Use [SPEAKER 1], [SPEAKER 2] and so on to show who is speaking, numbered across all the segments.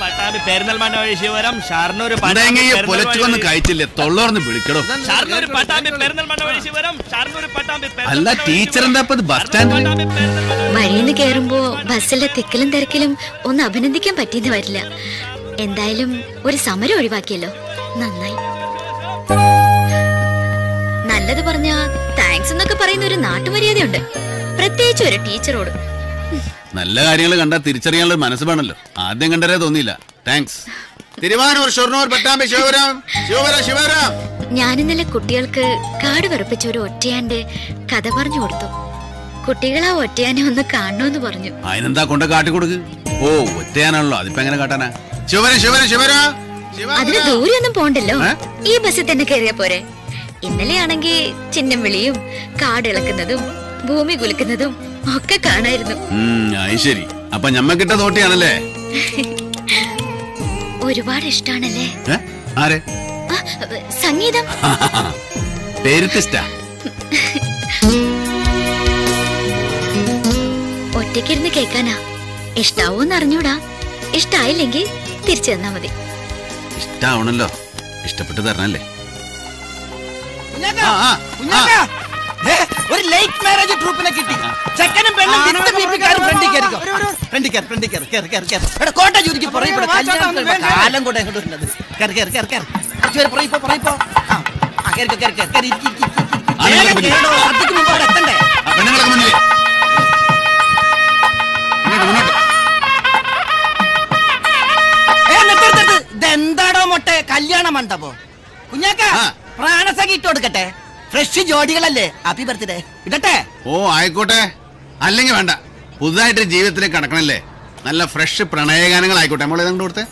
[SPEAKER 1] പട്ടാമ്പി പെരുന്തൽമണ്ണ വഴി ശിവരം ഷാർണൂർ
[SPEAKER 2] പൊലച്ചൊന്ന് കഴിച്ചില്ലേ? തൊള്ളോർന്ന് വിളിക്കടോ.
[SPEAKER 1] ഷാർണൂർ പട്ടാമ്പി പെരുന്തൽമണ്ണ വഴി ശിവരം ഷാർണൂർ പട്ടാമ്പി
[SPEAKER 2] അല്ല ടീച്ചർ എന്താ ഇപ്പൊ ബസ് സ്റ്റാൻഡിൽ
[SPEAKER 3] വഴിന്ന് കേറുമ്പോ ബസ്സിലെ തിക്കലും തിരക്കിലും ഒന്ന് അഭിനന്ദിക്കാൻ പറ്റിയെന്ന് വരില്ല. എന്തായാലും ഒരു സമരം ഒഴിവാക്കിയല്ലോ. നന്നായി. നല്ലത് പറഞ്ഞ താങ്ക്സ് എന്നൊക്കെ പറയുന്ന ഒരു നാട്ടുമര്യാദയുണ്ട്. പ്രത്യേകിച്ച് ഒരു ടീച്ചറോട്
[SPEAKER 2] നല്ല കാര്യങ്ങൾ കണ്ടാൽ തിരിച്ചറിയാനുള്ള മനസ്സ് വേണല്ലോ ആദ്യം കണ്ടരേ തോന്നിയില്ല. താങ്ക്സ് തിരുവാനൂർ ഷൊർണൂർ പട്ടാമ്പി ശിവരാം ശിവരാം ശിവരാം
[SPEAKER 3] ഞാൻ ഇന്നലെ കുട്ടികൾക്ക് കാട് വിറപ്പിച്ച ഒരു ഒറ്റയാന്റെ കഥ പറഞ്ഞു കൊടുത്തു. കുട്ടികൾ ആ ഒറ്റയാനെ ഒന്ന് കാണണമെന്ന് പറഞ്ഞു.
[SPEAKER 2] അതിനെന്താ കൊണ്ട് കാട്ടി കൊടുക്ക്? ഓ ഒറ്റയാനാണല്ലോ. അതിപ്പോ എങ്ങനെ കാട്ടാനാ? ശിവരാ ശിവരാ ശിവരാ
[SPEAKER 3] അതിന് ദൂരെയൊന്നും പോണ്ടല്ലോ. ഈ ബസ്സിൽ തന്നെ കയറിയ പോരെ. ഇന്നലെയാണെങ്കിൽ ചിഹ്നം വിളിയും കാടിളക്കുന്നതും ഭൂമി കുലുക്കുന്നതും ഒക്കെ കാണായിരുന്നു.
[SPEAKER 2] ശരി. അപ്പൊ ഞമ്മക്കിട്ട തോട്ടിയാണല്ലേ?
[SPEAKER 3] ഒരുപാട് ഇഷ്ടാണല്ലേ?
[SPEAKER 2] ആരെ?
[SPEAKER 3] സംഗീതം.
[SPEAKER 2] പേരുത്തിസ്റ്റ
[SPEAKER 3] ഒറ്റയ്ക്കിരുന്ന് കേൾക്കാനാ. ഇഷ്ടാവൂന്ന് അറിഞ്ഞൂടാ. ഇഷ്ടായില്ലെങ്കിൽ തിരിച്ചു തന്നാ മതി.
[SPEAKER 2] ഇഷ്ടാവണല്ലോ. ഇഷ്ടപ്പെട്ട് തരണല്ലേ?
[SPEAKER 4] ലേറ്റ് മാരേജ് ട്രൂപ്പിനെ കിട്ടി ചെക്കനും പെണ്ണും വിത്ത് ബിപിക്കാരും ഫ്രണ്ടി കയറിക്കോ ഫ്രണ്ടി കയറി ഫ്രണ്ടി കയറി കയറി കയറി കയറി എടാ കോട്ട ചുരുക്കി പറയും ഇവിടെ കല്യാണം കാലം കൂടെ എങ്ങോട്ട് വരുന്നത് കയറി കയറി കയറി കയറി കുറച്ച് പേര് പറയിപ്പോ പറയിപ്പോ ആ ആ, കയറി കയറി കയറി കയറി ഇരിക്കി ഇരിക്ക്, മുമ്പ് അവിടെ എത്തണ്ടേ. ഇതെന്താടോ മൊട്ടെ കല്യാണ മണ്ഡപോ കുഞ്ഞാക്ക. പ്രാണസഖി ഇട്ട് കൊടുക്കട്ടെ ഫ്രഷ് ജോഡികളല്ലേ? ഹാപ്പി ബർത്ത്ഡേ ഇടട്ടെ?
[SPEAKER 2] ഓ ആയിക്കോട്ടെ. അല്ലെങ്കിൽ വേണ്ട. പുതുതായിട്ട് ജീവിതത്തിലേക്ക് കടക്കണല്ലേ? നല്ല ഫ്രഷ് പ്രണയഗാനങ്ങൾ ആയിക്കോട്ടെ. നമ്മൾ ഏതാണ്ട് കൊടുത്തേ?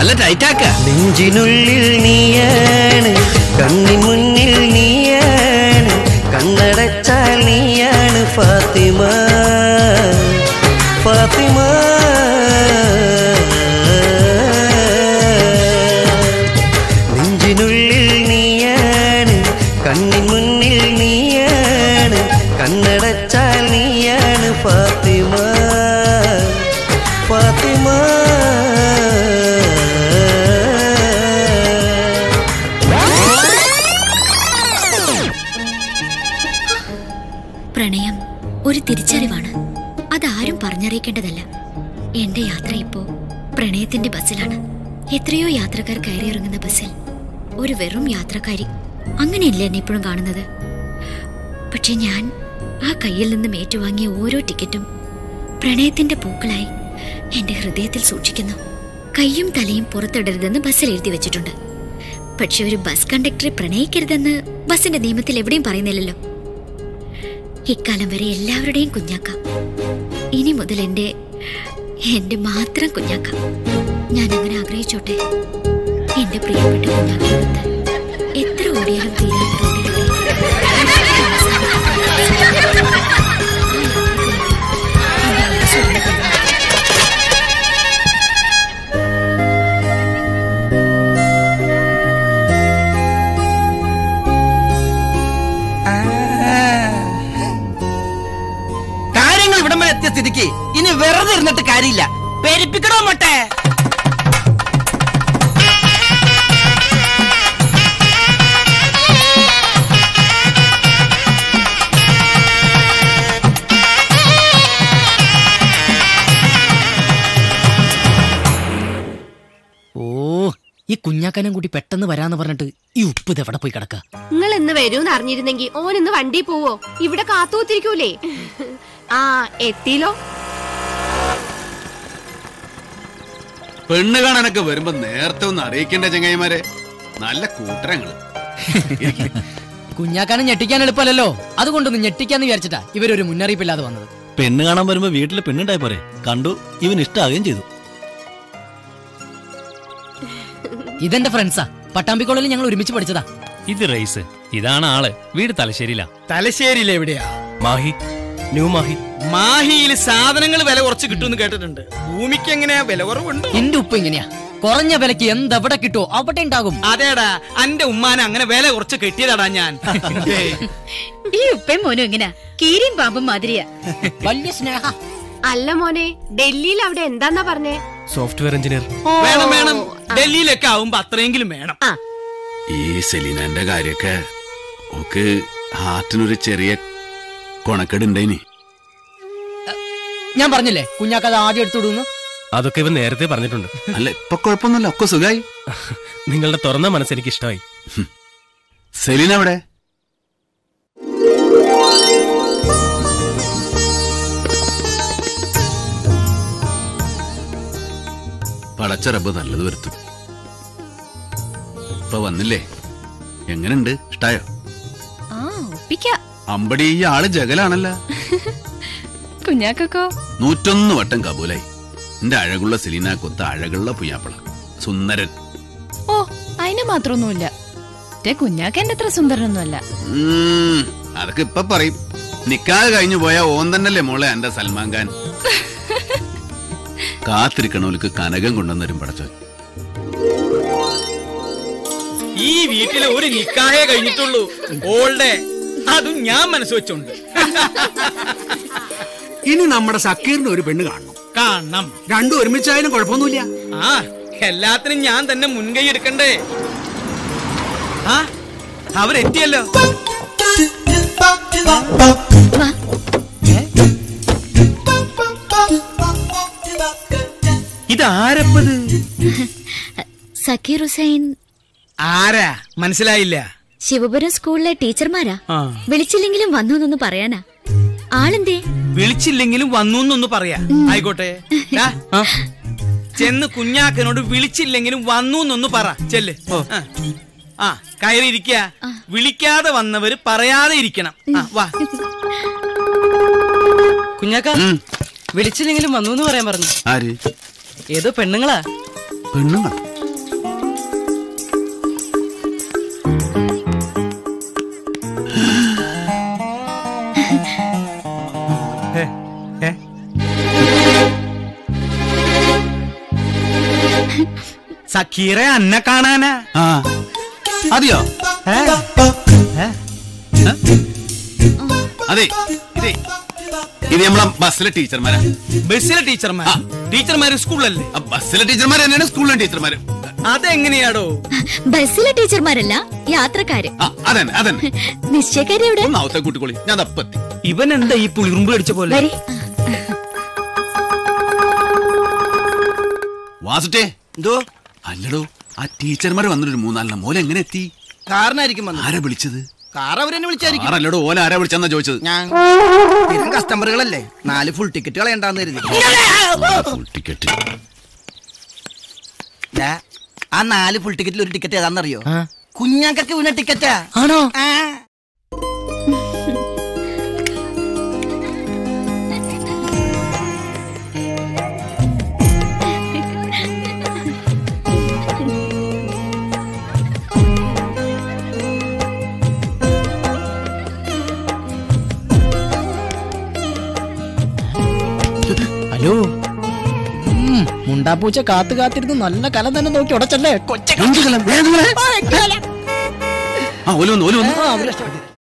[SPEAKER 5] അല്ല ടൈറ്റാക്ക നെഞ്ചിനുള്ളിൽ നീയാണ് കണ്ണിൻ മുന്നിൽ നീയാണ് നെഞ്ചിനുള്ളിൽ നീയാണ് കണ്ണിൻ മുന്നിൽ നീയാണ് കണ്ണടച്ചാൽ നീയാണ് ഫാത്തിമ. ഫാത്തിമ.
[SPEAKER 3] പ്രണയം ഒരു തിരിച്ചറിവാണ്. അതാരും പറഞ്ഞറിയിക്കേണ്ടതല്ല. എന്റെ യാത്ര ഇപ്പോ പ്രണയത്തിന്റെ ബസ്സിലാണ്. എത്രയോ യാത്രക്കാർ കയറിയിറങ്ങുന്ന ബസ്സിൽ ഒരു വെറും യാത്രക്കാരി അങ്ങനെയല്ല എന്നെ ഇപ്പോഴും കാണുന്നത്. പക്ഷെ ഞാൻ ആ കയ്യിൽ നിന്നും ഏറ്റുവാങ്ങിയ ഓരോ ടിക്കറ്റും പ്രണയത്തിന്റെ പൂക്കളായി എന്റെ ഹൃദയത്തിൽ സൂക്ഷിക്കുന്നു. കയ്യും തലയും പുറത്തിടരുതെന്ന് ബസ്സിൽ എഴുതി വെച്ചിട്ടുണ്ട്. പക്ഷെ ഒരു ബസ് കണ്ടക്ടറെ പ്രണയിക്കരുതെന്ന് ബസിന്റെ നിയമത്തിൽ എവിടെയും പറയുന്നില്ലല്ലോ. ഇക്കാലം വരെ എല്ലാവരുടെയും കുഞ്ഞാക്ക. ഇനി മുതൽ എന്റെ എന്റെ മാത്രം കുഞ്ഞാക്ക. ഞാൻ അങ്ങനെ ആഗ്രഹിച്ചോട്ടെ? എന്റെ പ്രിയപ്പെട്ട കുഞ്ഞാക്ക എത്ര ഓടിയാലും റോഡിലൂടെ
[SPEAKER 4] ഇരുന്നിട്ട് പേരിപ്പിക്കണോ മട്ടേ?
[SPEAKER 6] ഈ കുഞ്ഞാക്കനും കൂടി പെട്ടെന്ന് വരാന്ന് പറഞ്ഞിട്ട് ഈ ഉപ്പ് ഇത് എവിടെ പോയി കിടക്ക?
[SPEAKER 7] നിങ്ങൾ ഇന്ന് വരൂന്ന് അറിഞ്ഞിരുന്നെങ്കിൽ ഓൻ ഇന്ന് വണ്ടി പോവോ. ഇവിടെ കാത്തുകുത്തിരിക്കൂലേ? ആ എത്തിയില്ലോ.
[SPEAKER 2] പെണ്ണ് കാണാനൊക്കെ വരുമ്പോ നേരത്തെ ഒന്ന് അറിയിക്കേണ്ട ചങ്ങായിമാരെ? നല്ല കൂട്ടരങ്ങൾ.
[SPEAKER 6] കുഞ്ഞാക്കാനും ഞെട്ടിക്കാൻ എളുപ്പമല്ലല്ലോ. അതുകൊണ്ടൊന്ന് ഞെട്ടിക്കാന്ന് വിചാരിച്ചിട്ടാ ഇവരൊരു മുന്നറിയിപ്പില്ലാതെ വന്നത്.
[SPEAKER 8] പെണ്ണ് കാണാൻ വരുമ്പോ വീട്ടിൽ പെണ്ണുണ്ടായി പോരെ. കണ്ടു ഇവൻ ഇഷ്ടാകുകയും ചെയ്തു.
[SPEAKER 6] ഇതെന്റെ ഫ്രണ്ട്സാ പട്ടാമ്പി കോളേജിൽ ഞങ്ങൾ ഒരുമിച്ച് പഠിച്ചതാ.
[SPEAKER 9] ഇത് റൈസ്. ഇതാണ് ആൾ. വീട് തലശ്ശേരിയിലാ.
[SPEAKER 10] തലശ്ശേരിയിലെവിടെയാ?
[SPEAKER 8] മാഹി
[SPEAKER 9] ന്യൂ മാഹി.
[SPEAKER 10] മാഹിയിൽ സാധനങ്ങൾ വില കുറച്ച് കിട്ടുമെന്ന് കേട്ടിട്ടുണ്ട്. ഭൂമിക്ക് എങ്ങനെയാ വില കുറവുണ്ട്?
[SPEAKER 6] എന്റെ ഉപ്പ് ഇങ്ങനെയാ. കുറഞ്ഞ വിലക്ക് എന്തെവിടെ കിട്ടുമോ അവിടെ ഉണ്ടാകും.
[SPEAKER 10] അതേടാ അന്റെ ഉമ്മാനെ അങ്ങനെ വില കുറച്ച് കെട്ടിയതാടാ ഞാൻ.
[SPEAKER 11] ഈ ഉപ്പയും മോനും എങ്ങനെയാ കീരിയും പാമ്പും മാതിരിയാ.
[SPEAKER 6] വലിയ സ്നേഹ.
[SPEAKER 7] അല്ല മോനെ ഡൽഹിയിൽ അവിടെ എന്താന്നാ പറഞ്ഞേ?
[SPEAKER 9] Software engineer.
[SPEAKER 10] വേണം വേണം. ഡൽഹിയിലൊക്കെ ആവുമ്പോ അത്രയെങ്കിലും വേണം.
[SPEAKER 2] ഈ സെലീനന്റെ കാര്യൊക്കെ ഓക്ക് ഹാർട്ടിനൊരു ചെറിയ കൊണക്കേടുണ്ടായിനി
[SPEAKER 6] ഞാൻ പറഞ്ഞില്ലേ കുഞ്ഞാക്കത് ആദ്യം എടുത്തുവിടുന്നു
[SPEAKER 9] അതൊക്കെ ഇവൻ നേരത്തെ പറഞ്ഞിട്ടുണ്ട്.
[SPEAKER 2] അല്ല ഇപ്പൊ കുഴപ്പമൊന്നുമില്ല ഒക്കെ സുഖായി.
[SPEAKER 9] നിങ്ങളുടെ തുറന്ന മനസ്സ് എനിക്ക് ഇഷ്ടമായി.
[SPEAKER 2] സെലീന അവിടെ പടച്ച റബ്ബ് നല്ലത് വരുത്തും. ഇപ്പൊ വന്നില്ലേ? എങ്ങനെയുണ്ട് ഇഷ്ടായോ?
[SPEAKER 11] ആ ഒപ്പിക്ക.
[SPEAKER 2] അമ്പടി ഈ ആൾ ജഗലാണല്ല.
[SPEAKER 11] കുഞ്ഞാക്കോ
[SPEAKER 2] നൂറ്റൊന്ന് വട്ടം കബൂലായി. എന്റെ അഴകുള്ള സെലീന കൊത്ത അഴകുള്ള പുയ്യാപ്പള. സുന്ദരൻ.
[SPEAKER 11] ഓ അതിന് മാത്രമൊന്നുമില്ല കുഞ്ഞാക്ക എന്റെ അത്ര സുന്ദരനൊന്നുമല്ല.
[SPEAKER 2] അതൊക്കെ ഇപ്പൊ പറയും. നിക്കാതെ കഴിഞ്ഞു പോയ ഓൻ തന്നല്ലേ മോളെ എന്റെ സൽമാൻ ഖാൻ. കാത്തിരിക്കണോർക്ക് കനകം കൊണ്ടുവന്നരും പടച്ചോ
[SPEAKER 10] ഈ വീട്ടിലെ ഒരു നിക്കാഹേ കഴിഞ്ഞിട്ടുള്ളൂ. ഓൾഡേ അതും ഞാൻ മനസ്സ് വെച്ചോണ്ട്.
[SPEAKER 12] ഇനി നമ്മുടെ സക്കീറിന് ഒരു പെണ്ണ് കാണണം.
[SPEAKER 10] കാണണം.
[SPEAKER 12] രണ്ടും ഒരുമിച്ചായാലും കുഴപ്പമൊന്നുമില്ല.
[SPEAKER 10] ആ എല്ലാത്തിനും ഞാൻ തന്നെ മുൻകൈ എടുക്കണ്ടേ? ആ അവരെത്തിയല്ലോ ഇതാരപ്പത്?
[SPEAKER 3] സക്കീർ ഹുസൈൻ.
[SPEAKER 10] ആരാ? മനസ്സിലായില്ല.
[SPEAKER 3] ശിവപുരം സ്കൂളിലെ ടീച്ചർമാരാ? വിളിച്ചില്ലെങ്കിലും വന്നു എന്നൊന്ന് പറയാനാ. ആളെന്തേ?
[SPEAKER 10] വിളിച്ചില്ലെങ്കിലും വന്നു എന്നൊന്ന് പറയാ ആയിക്കോട്ടെ. ചെന്ന് കുഞ്ഞാക്കനോട് വിളിച്ചില്ലെങ്കിലും വന്നു എന്നൊന്ന് പറ. ചെല്ല്. ആ. ആ കയറി ഇരിക്ക വിളിക്കാതെ വന്നവര് പറയാതെ ഇരിക്കണം. വാ.
[SPEAKER 13] കുഞ്ഞാക്ക വിളിച്ചില്ലെങ്കിലും വന്നു എന്ന് പറയാൻ പറഞ്ഞു.
[SPEAKER 2] ആര്?
[SPEAKER 13] ഏതോ പെണ്ണുങ്ങളാ?
[SPEAKER 2] പെണ്ണുങ്ങൾ
[SPEAKER 10] സക്കീറെ അന്നെ കാണാനാ?
[SPEAKER 2] ആ. അതെയോ അതെ ഇതേ. ഇത് നമ്മളെ ബസ്സിലെ ടീച്ചർമാരാ.
[SPEAKER 10] ബസ്സിലെ ടീച്ചർമാർ? ടീച്ചർമാര് സ്കൂളിലല്ലേ?
[SPEAKER 2] ബസ്സിലെ ടീച്ചർമാർ തന്നെയാണ് സ്കൂളിലെ ടീച്ചർമാര്.
[SPEAKER 10] അതെങ്ങനെയാടോ?
[SPEAKER 3] ബസ്സിലെ ടീച്ചർമാരല്ല യാത്രക്കാര്.
[SPEAKER 2] ആ അതന്നെ അതന്നെ.
[SPEAKER 3] നിശ്ചയക്കാരി എവിടെ?
[SPEAKER 2] കൂട്ടിക്കോളി ഞാൻ അപ്പത്തി
[SPEAKER 10] ഇവൻ എന്താ ഈ പുളിറുമ്പ് കടിച്ച പോലെ?
[SPEAKER 2] വാസുട്ടേ
[SPEAKER 4] എന്തോ?
[SPEAKER 2] അല്ലടോ ആ ടീച്ചർമാർ വന്നിട്ടൊരു മൂന്നാലിന്. മോലെ എങ്ങനെ എത്തി?
[SPEAKER 4] കാറിനായിരിക്കും വന്നത്.
[SPEAKER 2] ആരാ വിളിച്ചത്?
[SPEAKER 4] കാർ അവരെന്നെ വിളിച്ചായിരിക്കും.
[SPEAKER 2] ആരല്ലടോ ഓല ആരാ വിളിച്ചെന്നാ ചോദിച്ചത്?
[SPEAKER 4] ഞാൻ സ്ഥിരം കസ്റ്റമറുകളല്ലേ നാല് ഫുൾ ടിക്കറ്റ് കളയണ്ടാന്ന് കരുതി.
[SPEAKER 2] ഫുൾ ടിക്കറ്റ്
[SPEAKER 4] ദാ, ആ നാല് ഫുൾ ടിക്കറ്റിൽ ഒരു ടിക്കറ്റ് ഏതാണെന്നറിയോ കുഞ്ഞാക്കൊക്കെ വീണ ടിക്കറ്റാ
[SPEAKER 6] ആണോ? ഹലോ മുണ്ടാപ്പൂച്ച കാത്തു കാത്തിരുന്ന് നല്ല കല തന്നെ നോക്കി ഉടച്ചല്ലേ? കൊച്ച.
[SPEAKER 2] ആ ഓൽ വന്നു ഓൽ വന്നു.
[SPEAKER 6] ആ, രക്ഷപ്പെട്ടു.